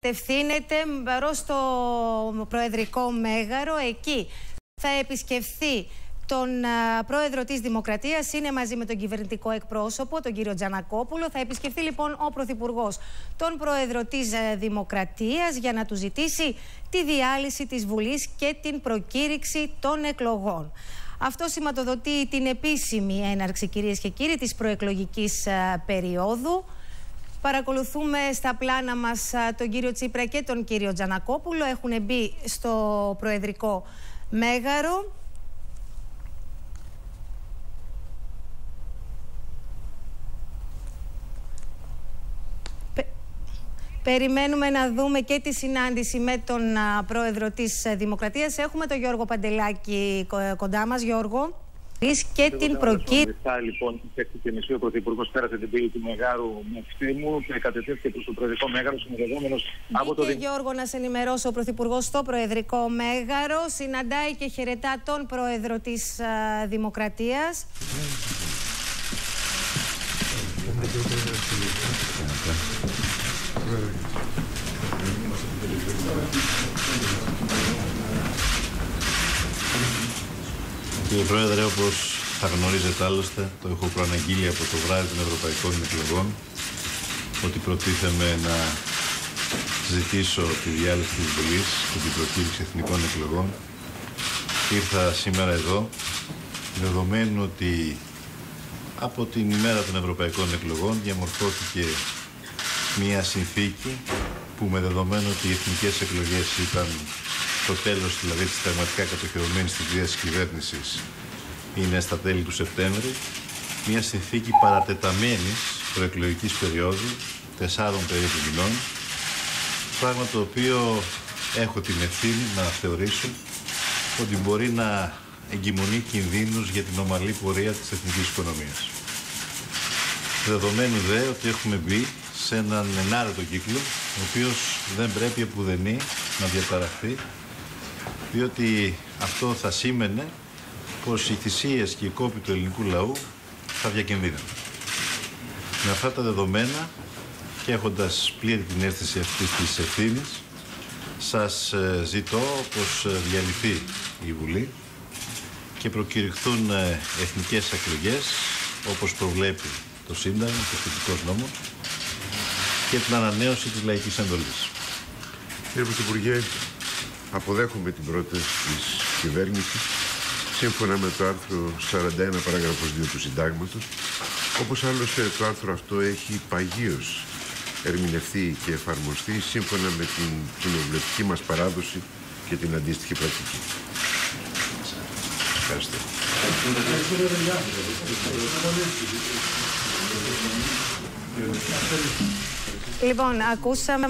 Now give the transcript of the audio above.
Ευθύνεται προς το Προεδρικό Μέγαρο. Εκεί θα επισκεφθεί τον πρόεδρο της Δημοκρατίας, είναι μαζί με τον κυβερνητικό εκπρόσωπο, τον κύριο Τζανακόπουλο. Θα επισκεφθεί λοιπόν ο Πρωθυπουργός τον πρόεδρο της Δημοκρατίας για να του ζητήσει τη διάλυση της Βουλής και την προκήρυξη των εκλογών. Αυτό σηματοδοτεί την επίσημη έναρξη, κυρίες και κύριοι, της προεκλογικής περίοδου. Παρακολουθούμε στα πλάνα μας τον κύριο Τσίπρα και τον κύριο Τζανακόπουλο. Έχουν μπει στο Προεδρικό Μέγαρο. Περιμένουμε να δούμε και τη συνάντηση με τον πρόεδρο της Δημοκρατίας. Έχουμε τον Γιώργο Παντελάκη κοντά μας. Γιώργο και την προκήρυξη. λοιπόν, και μισή ο Πρωθυπουργός πέρασε την πύλη του Μεγάρου με ευθύμου και κατευθύνθηκε προς το Προεδρικό Μέγαρο, συνοδευόμενο από το. Και Γιώργο, να σε ενημερώσω, ο Πρωθυπουργός στο Προεδρικό Μέγαρο συναντάει και χαιρετά τον Πρόεδρο της Δημοκρατίας. Κύριε Πρόεδρε, όπως θα γνωρίζετε άλλωστε, το έχω προαναγγείλει από το βράδυ των Ευρωπαϊκών Εκλογών ότι προτίθεμαι να ζητήσω τη διάλυση της Βουλής και την προκήρυξη εθνικών εκλογών. Ήρθα σήμερα εδώ, δεδομένου ότι από την ημέρα των Ευρωπαϊκών Εκλογών διαμορφώθηκε μια συνθήκη που με δεδομένο ότι οι εθνικές εκλογές ήταν το τέλος δηλαδή της πραγματικά κατοχυρωμένης θητείας της κυβέρνησης είναι στα τέλη του Σεπτέμβρη μια συνθήκη παρατεταμένης προεκλογικής περίοδου τεσσάρων περίπου μηνών πράγμα το οποίο έχω την ευθύνη να θεωρήσω ότι μπορεί να εγκυμονεί κινδύνους για την ομαλή πορεία της εθνικής οικονομίας. Δεδομένου δε ότι έχουμε μπει σε έναν ενάρετο κύκλο, ο οποίος δεν πρέπει επουδενή να διαταραχθεί διότι αυτό θα σήμαινε πως οι θυσίες και οι κόποι του ελληνικού λαού θα διακινδύνουν. Με αυτά τα δεδομένα και έχοντας πλήρη την αίσθηση αυτής της ευθύνης, σας ε, ζητώ πως ε, διαλυθεί η Βουλή και προκηρυχθούν ε, εθνικές εκλογές όπως προβλέπει το Σύνταγμα, το Θετικός Νόμος και την ανανέωση της λαϊκής εντολής. Κύριε Πρωθυπουργέ, αποδέχομαι την πρόταση της κυβέρνησης σύμφωνα με το άρθρο 41 παράγραφος 2 του συντάγματος όπως άλλωστε το άρθρο αυτό έχει παγίως ερμηνευτεί και εφαρμοστεί σύμφωνα με την κοινοβουλευτική μας παράδοση και την αντίστοιχη πρακτική. Ευχαριστώ. Λοιπόν, ακούσαμε